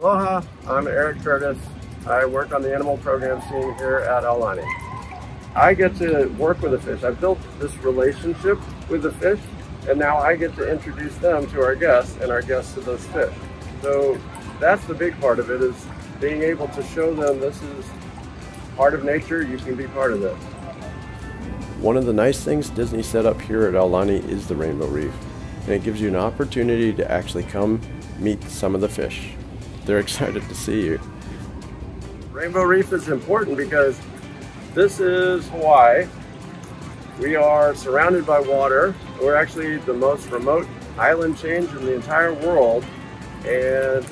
Aloha, I'm Eric Curtis. I work on the animal program team here at Aulani. I get to work with the fish. I've built this relationship with the fish, and now I get to introduce them to our guests and our guests to those fish. So that's the big part of it is being able to show them this is part of nature, you can be part of this. One of the nice things Disney set up here at Aulani is the Rainbow Reef, and it gives you an opportunity to actually come meet some of the fish. They're excited to see you. Rainbow Reef is important because this is Hawaii. We are surrounded by water. We're actually the most remote island change in the entire world, and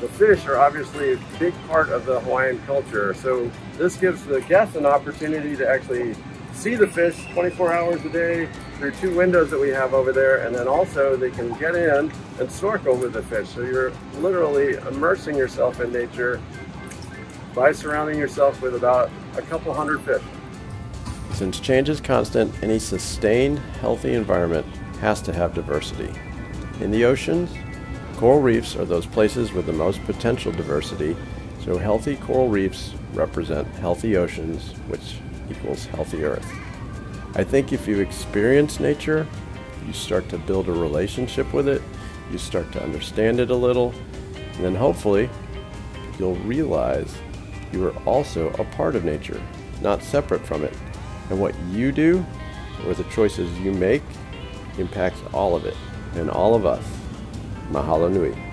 the fish are obviously a big part of the Hawaiian culture. So this gives the guests an opportunity to actually see the fish 24 hours a day through two windows that we have over there and then also they can get in and snorkel with the fish so you're literally immersing yourself in nature by surrounding yourself with about a couple hundred fish. Since change is constant, any sustained, healthy environment has to have diversity. In the oceans, coral reefs are those places with the most potential diversity, so healthy coral reefs represent healthy oceans, which equals healthy earth. I think if you experience nature, you start to build a relationship with it, you start to understand it a little, and then hopefully you'll realize you are also a part of nature, not separate from it. And what you do, or the choices you make, impacts all of it and all of us. Mahalo Nui.